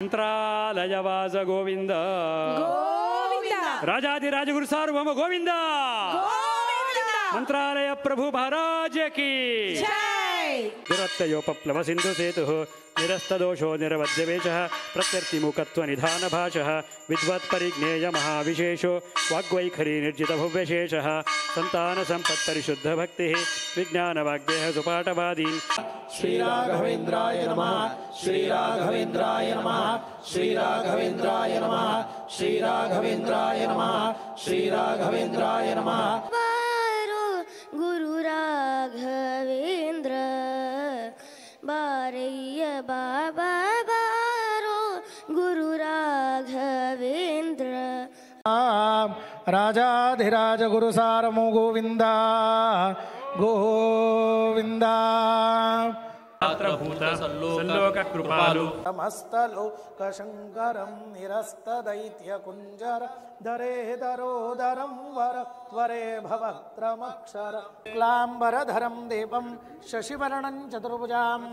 ಮಂತ್ರಾಲಯವಾಸ ಗೋವಿಂದ ಗೋವಿಂದ ರಾಜಾದಿರಾಜಗುರು ಸಾರ್ವಭೌಮ ಗೋವಿಂದ ಗೋವಿಂದ ಮಂತ್ರಾಲಯ ಪ್ರಭು ಮಹಾರಾಜ ಕಿ विरत्तयोपप्लवसिन्धुसेतुः निरस्तदोषो निरवध्यवेशः, प्रत्यर्तिमुखत्वनिधानभाषः, विद्वत्परिज्ञेयमहाविशेषो, वाग्वैखरी निर्जितभुव्यशेषः, सन्तानसम्पत्परिशुद्धभक्तिः विज्ञानवाग्देह सुपाठवादीन् श्रीराघवेन्द्राय नमः श्रीराघवेन्द्राय नमः श्रीराघवेन्द्राय नमः श्रीराघवेन्द्राय नमः श्रीराघवेन्द्राय नमः। राजाधिराज गुरुसारमो गोविन्दा गोविन्दा मस्तलोकशङ्करं निरस्तदैत्यकुञ्जर धरे धरोधरं वर त्वरे भवत्रमक्षर। क्लांबरधरम देवं शशिवरण चतुर्भुजाम्।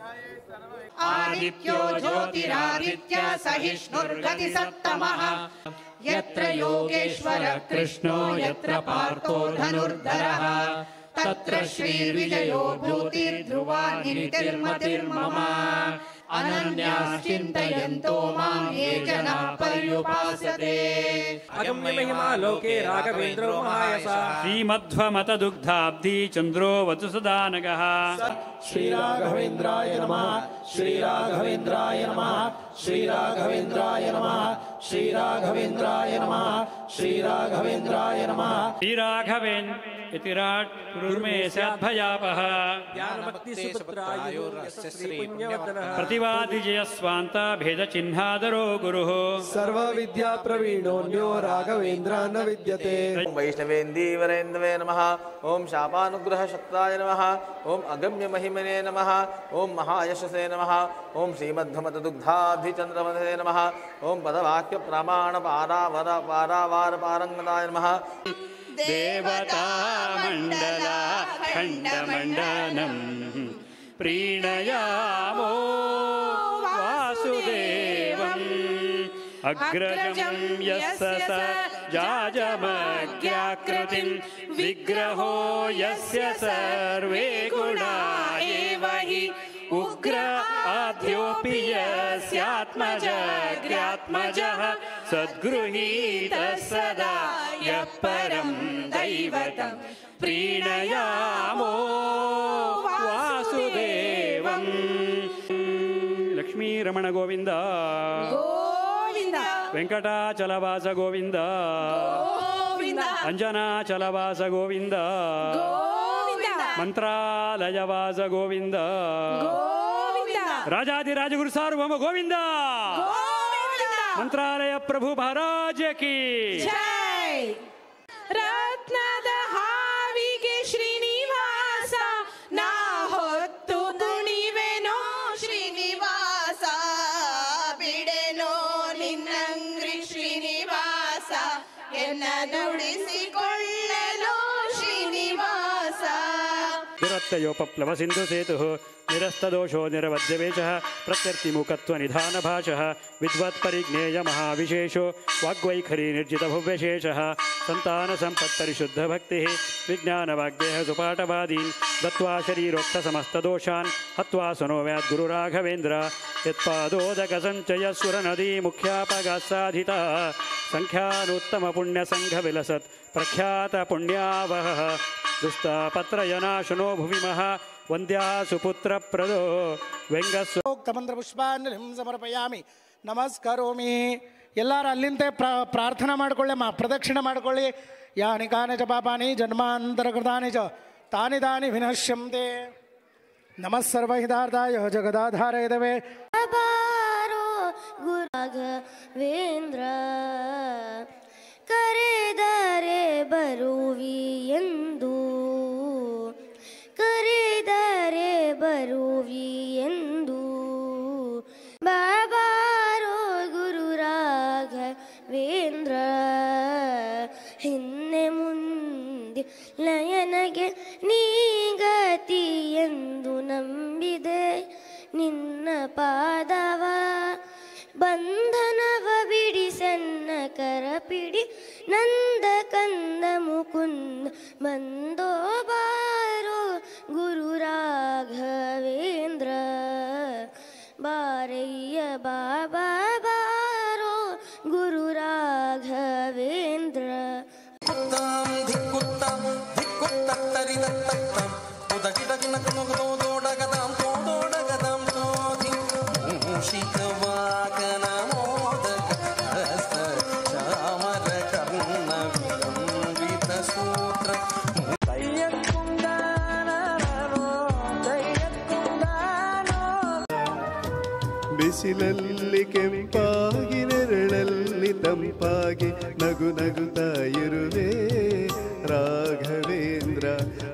आदित्यो ज्योतिरादित्य सहिष्णुर्गति सत्तमः यत्र योगेश्वरः कृष्णो यत्र पार्थो धनुर्धरः। तत्र श्रीर्विजयो भूतिर्ध्रुवा नितिर्मतिर्मम अनन्याश्चिन्तयन्तो माम् ये जनाः पर्युपासते अगम्यमहिमालोके राघवेन्द्रो महायसा श्रीमध्वमतदुग्धाब्धि चन्द्रो वतुसदानगः श्रीराघवेन्द्राय नमः। श्रीराघवेन्द्राय नमः। श्रीराघवेन्द्राय नमः। श्रीराघवेन्द्राय नमः। श्रीराघवेन्द्राय नमः। श्रीराघवेन्द्र इतिराट् कुरुर्मे स्याद्भयापः। श्रीपुण्यवर्धनः प्रति स्वान्ताभेदचिह्नादरो गुरुः। सर्वविद्याप्रवीणोऽन्यो राघवेन्द्र न विद्यते वैष्णवेन्दीवरेन्द्वे नमः ॐ शापानुग्रहशक्ताय नमः ॐ अगम्यमहिमने नमः ॐ महायशसे नमः ॐ श्रीमध्वमतदुग्धाभिचन्द्रमधे नमः ॐ पदवाक्यप्रमाणपारावरपारावारपारङ्गताय नमः। देवतामण्डला खण्डमण्डनम् प्रीणयामो वासुदेवम्। अग्रजं यस्य स जाजमाज्ञाकृतिम् विग्रहो यस्य सर्वे गुणा एव हि। उग्र आद्योऽपि यस्यात्मजग्रात्मजः सद्गृहीतः सदा यः परं दैवतं प्रीणयामो రమణ గోవింద వెంకటాచలవాస గోవింద అంజనా చలవాస గోవింద మంత్రాలయవాస గోవింద రాజాది రాజగురు సారు మమ గోవింద మంత్రాలయ ప్రభు మహారాజకి ಎನ್ನ ನುಡಿಸಿಕೊಳ್ಳಲು प्रत्ययोपप्लवसिन्धुसेतुः निरस्तदोषो निरवध्यवेशः प्रत्यर्तिमुखत्वनिधानभाषः, विद्वत्परिज्ञेयमहाविशेषो वाग्वैखरी निर्जितभुव्यशेषः सन्तानसम्पत्परिशुद्धभक्तिः विज्ञानवाग्देह सुपाठवादीन् दत्त्वा शरीरोक्तसमस्तदोषान्, हत्वा सुनोव्याद्गुरुराघवेन्द्र यत्पादोदकसञ्चयसुरनदी मुख्यापगास्साधिता सङ्ख्यानुत्तमपुण्यसङ्घविलसत्, प्रख्यातपुण्यावहः। ದುಸ್ತಾಪತ್ರಯನಾಶನೋ ಭುವಿ ಮಹಾ ವಂದ್ಯಾ ಸುಪುತ್ರ ಪ್ರದೋ ಹಿಂ ಸಮರ್ಪಯಾಮಿ ನಮಸ್ಕರೋಮಿ. ಎಲ್ಲರೂ ಅಲ್ಲಿಂದ ಪ್ರಾ ಪ್ರಾರ್ಥನೆ ಮಾಡಿಕೊಳ್ಳಿ ಮಾ ಪ್ರದಕ್ಷಿಣೆ ಮಾಡಿಕೊಳ್ಳಿ. ಯಾನಿ ಕಾನಿ ಚ ಪಾಪಾನಿ ಜನ್ಮಾಂತರಕೃತಾನಿ ಚ ತಾನಿ ತಾನಿ ವಿನಶ್ಯಂತೆ. ನಮಃ ಯೋ ಜಗದಾಧಾರ ಇದಾವೆ ಗುರಾಘವೇಂದ್ರ ಕರೆದರೆ ಬರುವಿ ಎಂದು ಬರುವಿ ಎಂದು. ಬಾಬಾರೋ ಗುರು ರಾಘವೇಂದ್ರ ಹಿನ್ನೆ ಮುಂದೆ ನಯನಗೆ ನೀಗತಿ ಎಂದು ನಂಬಿದೆ. ನಿನ್ನ ಪಾದವ ಬಂಧನವ ಬಿಡಿಸನ್ನ ಕರಪಿಡಿ, ನಂದ ಕಂದ ಮುಕುಂದ ಬಂದೋಬ Baba. ಬಿಸಿಲಲ್ಲಿ ಕೆಂಪಾಗಿ ನೆರಳಲ್ಲಿ ತಂಪಾಗಿ ನಗು ನಗುತ್ತಾ ಇರುವೆ. ರಾಘವೇಂದ್ರ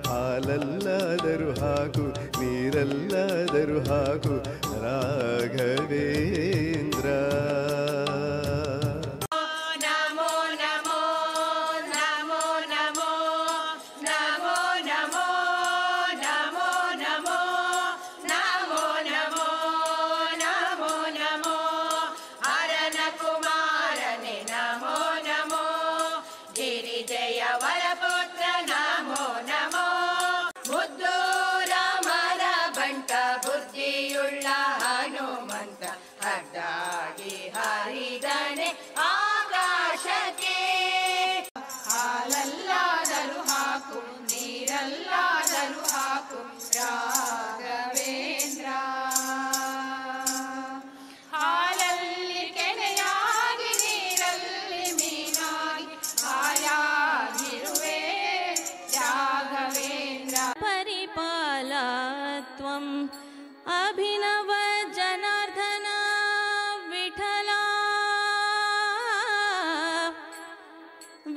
ಹಾಲಲ್ಲಾದರೂ ಹಾಗೂ ನೀರಲ್ಲಾದರೂ ಹಾಗೂ ರಾಘವೇಂದ್ರ.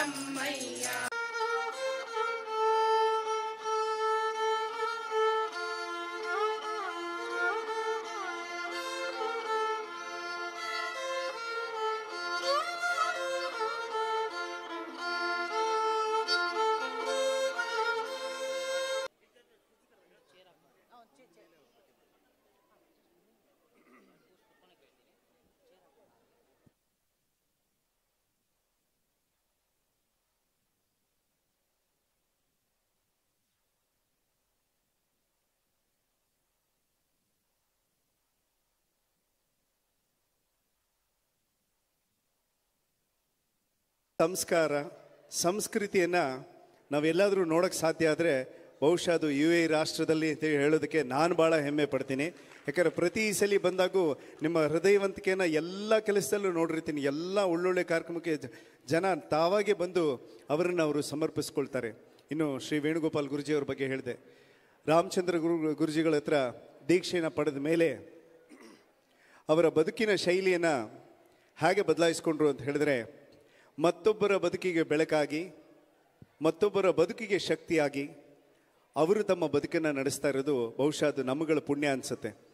ఎల్లమ్మయ్యా ಸಂಸ್ಕಾರ, ಸಂಸ್ಕೃತಿಯನ್ನು ನಾವೆಲ್ಲಾದರೂ ನೋಡೋಕ್ಕೆ ಸಾಧ್ಯ ಆದರೆ ಬಹುಶಃ ಅದು ಯು ಎ ರಾಷ್ಟ್ರದಲ್ಲಿ ಅಂತ ಹೇಳೋದಕ್ಕೆ ನಾನು ಭಾಳ ಹೆಮ್ಮೆ ಪಡ್ತೀನಿ. ಯಾಕಂದರೆ ಪ್ರತಿ ಸಲ ಬಂದಾಗೂ ನಿಮ್ಮ ಹೃದಯವಂತಿಕೆಯನ್ನು ಎಲ್ಲ ಕೆಲಸದಲ್ಲೂ ನೋಡಿರ್ತೀನಿ. ಎಲ್ಲ ಒಳ್ಳೊಳ್ಳೆ ಕಾರ್ಯಕ್ರಮಕ್ಕೆ ಜನ ತಾವಾಗೆ ಬಂದು ಅವರನ್ನು ಅವರು ಸಮರ್ಪಿಸ್ಕೊಳ್ತಾರೆ. ಇನ್ನು ಶ್ರೀ ವೇಣುಗೋಪಾಲ್ ಗುರುಜಿಯವ್ರ ಬಗ್ಗೆ ಹೇಳಿದೆ. ರಾಮಚಂದ್ರ ಗುರು, ಗುರುಜಿಗಳ ಹತ್ರ ದೀಕ್ಷೆಯನ್ನು ಪಡೆದ ಮೇಲೆ ಅವರ ಬದುಕಿನ ಶೈಲಿಯನ್ನು ಹೇಗೆ ಬದಲಾಯಿಸ್ಕೊಂಡ್ರು ಅಂತ ಹೇಳಿದ್ರೆ ಮತ್ತೊಬ್ಬರ ಬದುಕಿಗೆ ಬೆಳಕಾಗಿ, ಮತ್ತೊಬ್ಬರ ಬದುಕಿಗೆ ಶಕ್ತಿಯಾಗಿ ಅವರು ತಮ್ಮ ಬದುಕನ್ನು ನಡೆಸ್ತಾ ಇರೋದು ಬಹುಶಃ ಅದು ನಮ್ಮಗಳ ಪುಣ್ಯ ಅನಿಸುತ್ತೆ.